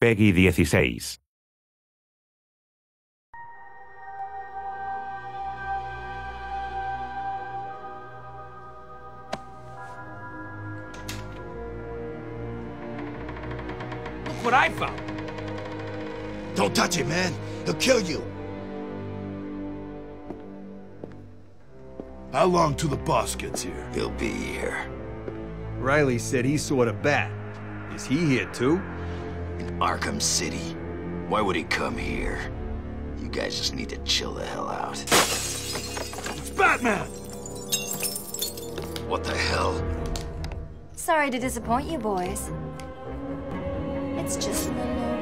Peggy 16. Look what I found. Don't touch it, man. He'll kill you. How long till the boss gets here? He'll be here. Riley said he saw the bat. Is he here too? In Arkham City. Why would he come here? You guys just need to chill the hell out. It's Batman! What the hell? Sorry to disappoint you, boys. It's just little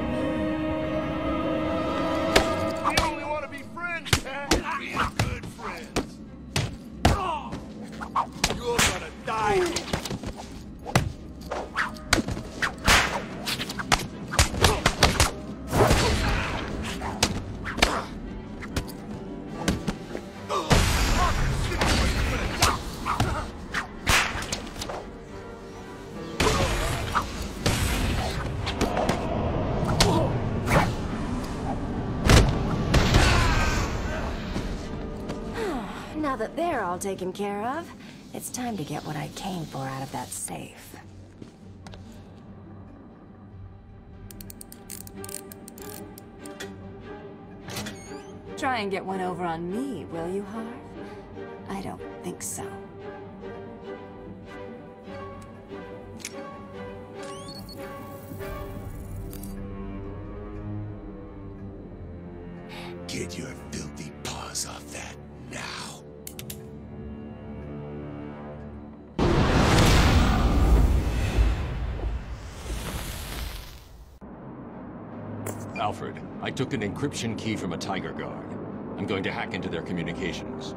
they're all taken care of, it's time to get what I came for out of that safe. Try and get one over on me, will you, Harv? I don't think so. Alfred, I took an encryption key from a Tyger Guard. I'm going to hack into their communications.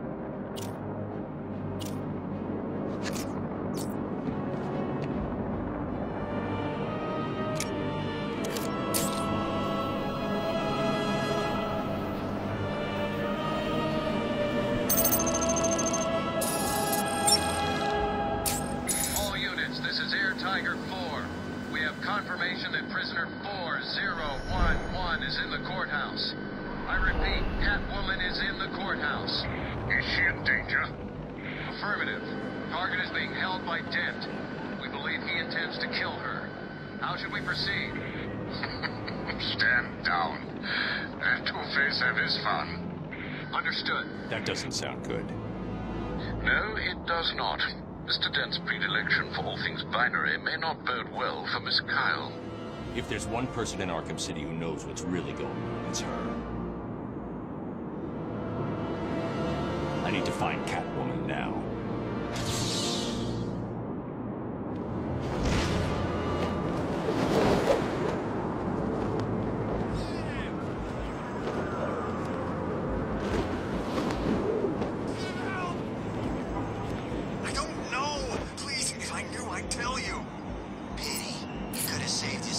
Is being held by Dent. We believe he intends to kill her. How should we proceed? Stand down. Let Two-Face have his fun. Understood. That doesn't sound good. No, it does not. Mr. Dent's predilection for all things binary may not bode well for Miss Kyle. If there's one person in Arkham City who knows what's really going on, it's her. I need to find Catwoman now.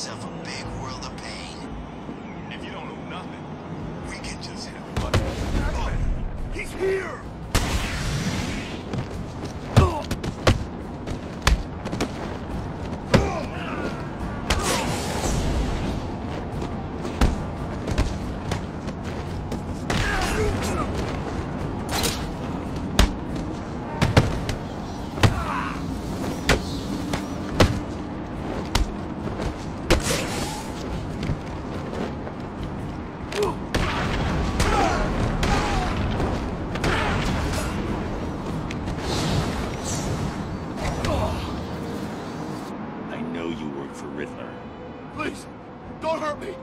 Yourself a big world of pain. If you don't know nothing, We can just have Oh, he's here! I know you work for Riddler. Please, don't hurt me.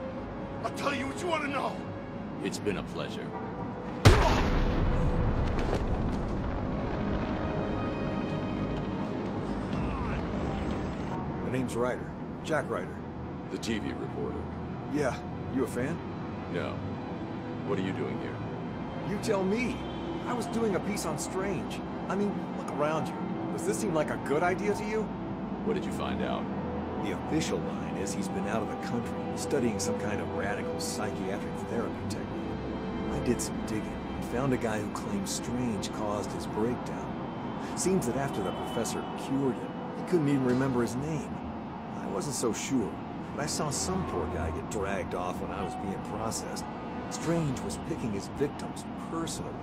I'll tell you what you want to know. It's been a pleasure. My name's Ryder. Jack Ryder. The TV reporter. Yeah, you a fan? No. What are you doing here? You tell me. I was doing a piece on Strange. I mean, look around you. Does this seem like a good idea to you? What did you find out? The official line is he's been out of the country, studying some kind of radical psychiatric therapy technique. I did some digging and found a guy who claims Strange caused his breakdown. Seems that after the professor cured him, he couldn't even remember his name. I wasn't so sure, but I saw some poor guy get dragged off when I was being processed. Strange was picking his victims personally.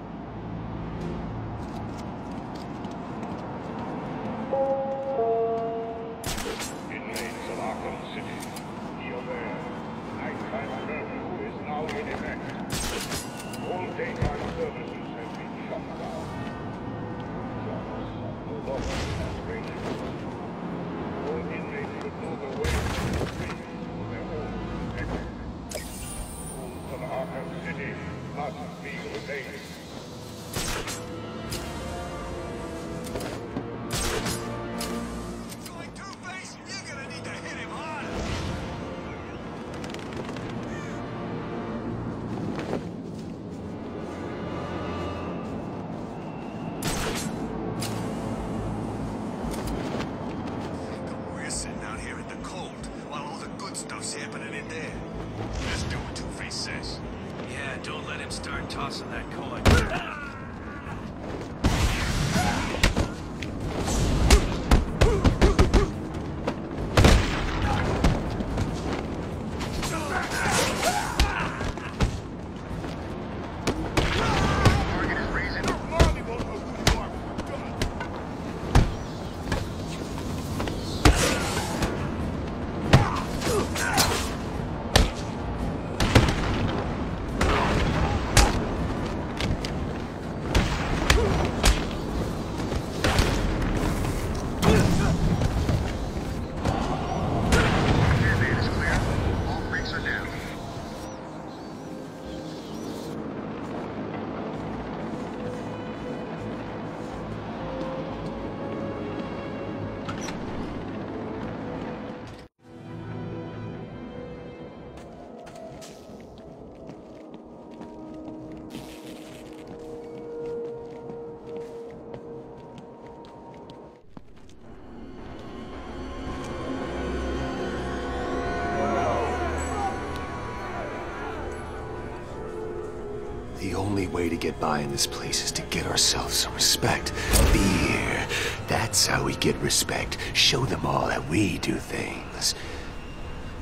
The only way to get by in this place is to get ourselves some respect. Fear. That's how we get respect. Show them all that we do things.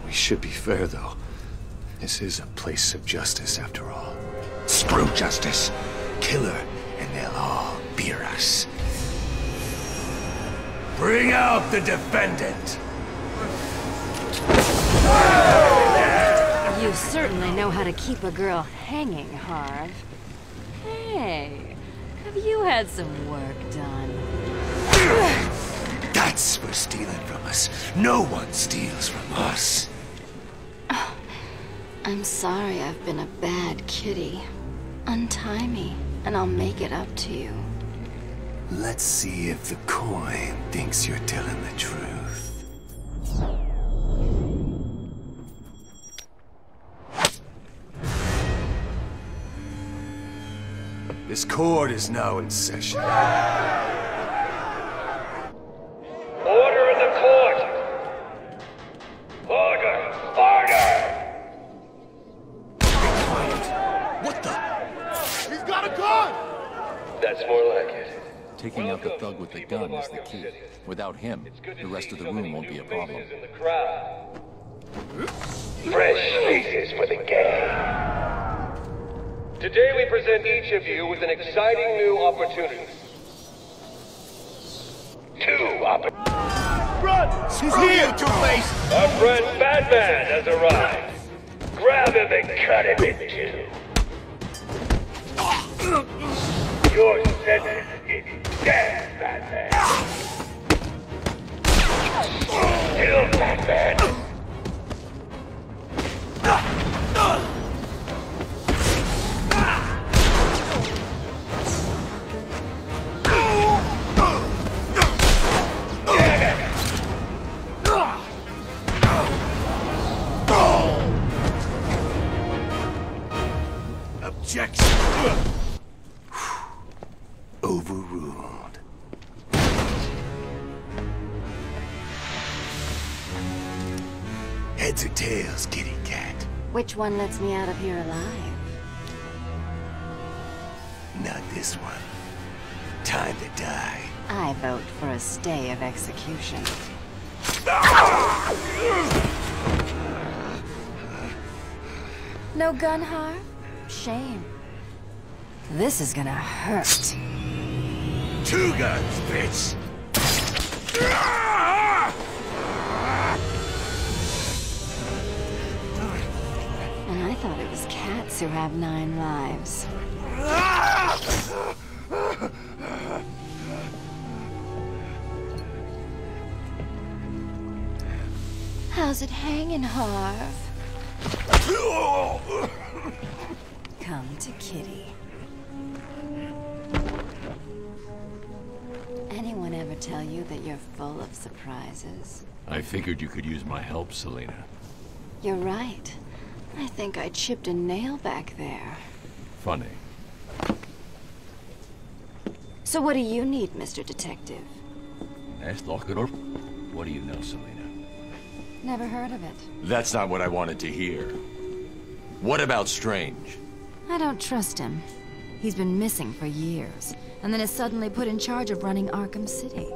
We should be fair, though. This is a place of justice, after all. Screw justice. Kill her, and they'll all fear us. Bring out the defendant! You certainly know how to keep a girl hanging, Harv. Hey, have you had some work done? That's for stealing from us. No one steals from us. Oh, I'm sorry I've been a bad kitty. Untie me, and I'll make it up to you. Let's see if the coin thinks you're telling the truth. This court is now in session. Order in the court! Order! Order! What the? He's got a gun! That's more like it. Taking out the thug with the gun is the key. Without him, the rest of the room won't be a problem. Today we present each of you with an exciting new opportunity. Two opportunities. Run! He's here, Two-Face! Our friend Batman has arrived. Grab him and cut him in two. Your sentence is death, Batman. Kill Batman. Objection! Overruled. Heads or tails, kitty cat? Which one lets me out of here alive? Not this one. Time to die. I vote for a stay of execution. No gun harm? Shame. This is gonna hurt. Two guns, bitch! And I thought it was cats who have nine lives. How's it hanging, Harv? Come to Kitty. Anyone ever tell you that you're full of surprises? I figured you could use my help, Selina. You're right. I think I chipped a nail back there. Funny. So what do you need, Mr. Detective? Ask Lockador. What do you know, Selina? Never heard of it. That's not what I wanted to hear. What about Strange? I don't trust him. He's been missing for years, and then is suddenly put in charge of running Arkham City.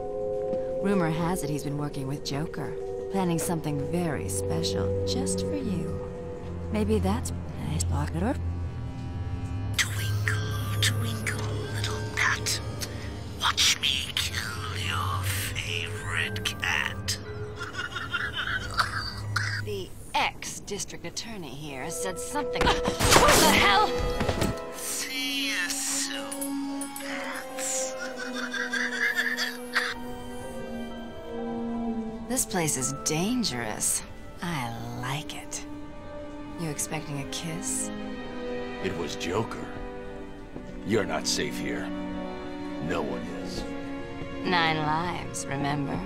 Rumor has it he's been working with Joker, planning something very special just for you. Maybe that's nice, Lockador. Twinkle, twinkle, little bat. Watch me kill your favorite cat. The ex-district attorney here said something... what the hell? See you soon. This place is dangerous. I like it. You expecting a kiss? It was Joker. You're not safe here. No one is. Nine lives, remember?